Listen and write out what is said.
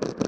you